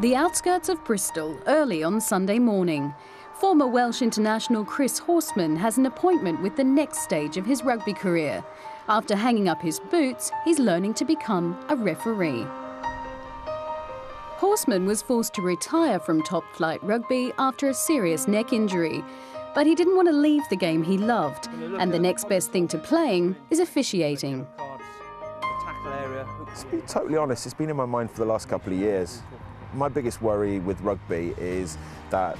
The outskirts of Bristol, early on Sunday morning. Former Welsh international Chris Horsman has an appointment with the next stage of his rugby career. After hanging up his boots, he's learning to become a referee. Horsman was forced to retire from top flight rugby after a serious neck injury. But he didn't want to leave the game he loved, and the next best thing to playing is officiating. To be totally honest, it's been in my mind for the last couple of years. My biggest worry with rugby is that uh,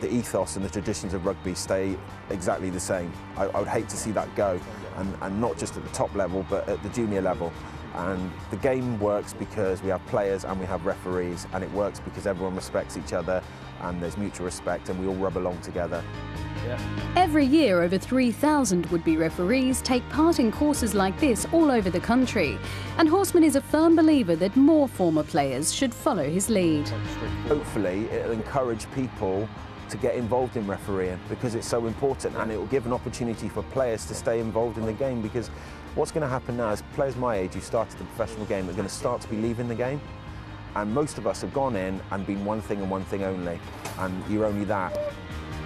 the ethos and the traditions of rugby stay exactly the same. I, I would hate to see that go, and, and not just at the top level, but at the junior level. And the game works because we have players and we have referees, and it works because everyone respects each other and there's mutual respect and we all rub along together. Every year, over 3,000 would-be referees take part in courses like this all over the country. And Horsman is a firm believer that more former players should follow his lead. Hopefully, it'll encourage people to get involved in refereeing because it's so important and it will give an opportunity for players to stay involved in the game because what's going to happen now is players my age who started the professional game are going to start to be leaving the game and most of us have gone in and been one thing and one thing only and you're only that.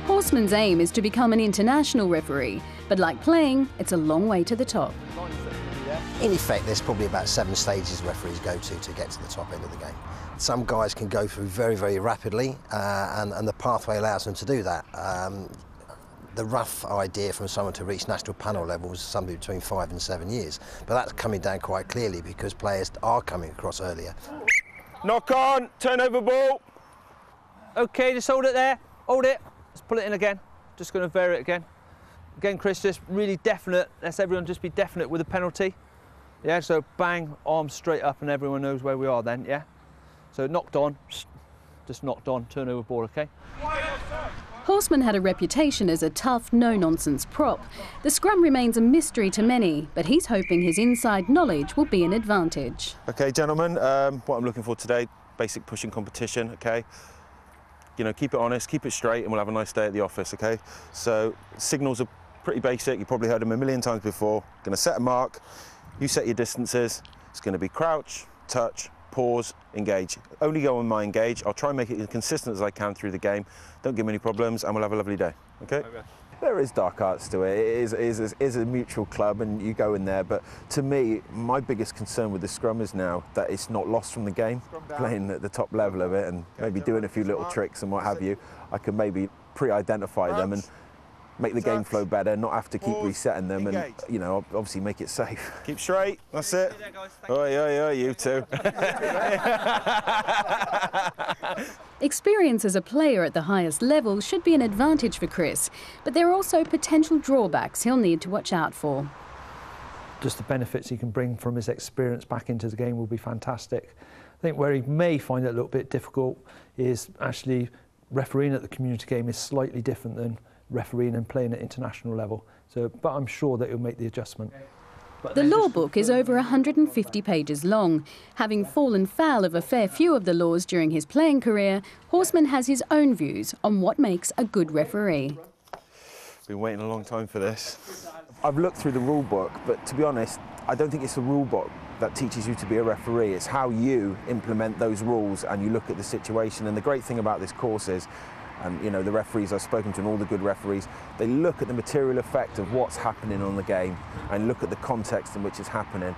Horsman's aim is to become an international referee, but like playing, it's a long way to the top. In effect, there's probably about seven stages referees go to to get to the top end of the game. Some guys can go through very, very rapidly, uh, and, and, the pathway allows them to do that. Um, the rough idea from someone to reach national panel level is something between five and seven years, but that's coming down quite clearly because players are coming across earlier. Knock on, turnover ball. OK, just hold it there, hold it. Let's pull it in again. Just going to vary it again. Again, Chris, just really definite. Let's everyone just be definite with the penalty. Yeah, so bang, arm straight up and everyone knows where we are then, yeah? So knocked on, just knocked on, turnover ball, okay? Horsman had a reputation as a tough, no-nonsense prop. The scrum remains a mystery to many, but he's hoping his inside knowledge will be an advantage. OK, gentlemen, um, what I'm looking for today, basic pushing competition, OK? You know, keep it honest, keep it straight, and we'll have a nice day at the office, okay? So signals are pretty basic. You've probably heard them a million times before. To set a mark. You set your distances. It's going to be crouch, touch, pause, engage. Only go on my engage. I'll try and make it as consistent as I can through the game. Don't give me any problems, and we'll have a lovely day, okay? okay. There is dark arts to it. It is, is, is, is, a mutual club and you go in there. But to me, my biggest concern with the scrum is now that it's not lost from the game, playing at the top level of it and maybe doing a few little tricks and what have you. I can maybe pre-identify them and make the game flow better, not have to keep resetting them and, you know, obviously make it safe. Keep straight, that's it. Oi, oi, oi, you two. Experience as a player at the highest level should be an advantage for Chris, but there are also potential drawbacks he'll need to watch out for. Just the benefits he can bring from his experience back into the game will be fantastic. I think where he may find it a little bit difficult is actually refereeing at the community game is slightly different than refereeing and playing at international level. So, but I'm sure that he'll make the adjustment. The law book is over 150 pages long. Having fallen foul of a fair few of the laws during his playing career, Horsman has his own views on what makes a good referee. Been waiting a long time for this. I've looked through the rule book, but to be honest, I don't think it's the rule book that teaches you to be a referee. It's how you implement those rules and you look at the situation. And the great thing about this course is and you know the referees I've spoken to and all the good referees they look at the material effect of what's happening on the game and look at the context in which it's happening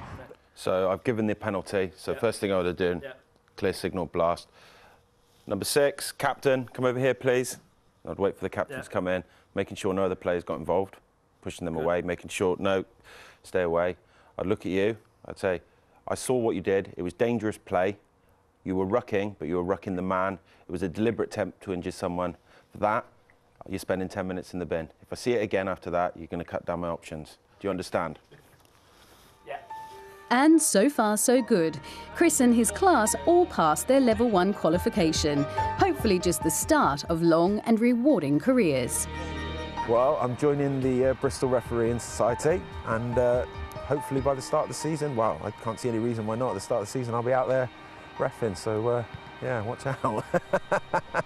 so I've given the penalty so yeah. first thing I would have done yeah. clear signal blast number six captain come over here please I'd wait for the captain yeah. to come in making sure no other players got involved pushing them good. away making sure no stay away I'd look at you I'd say I saw what you did it was dangerous play you were rucking, but you were rucking the man. It was a deliberate attempt to injure someone. For that, you're spending 10 minutes in the bin. If I see it again after that, you're going to cut down my options. Do you understand? Yeah. And so far, so good. Chris and his class all passed their level one qualification. Hopefully, just the start of long and rewarding careers. Well, I'm joining the uh, Bristol Refereeing Society, and uh, hopefully by the start of the season, well, I can't see any reason why not. At the start of the season, I'll be out there refing, so uh, yeah, watch out.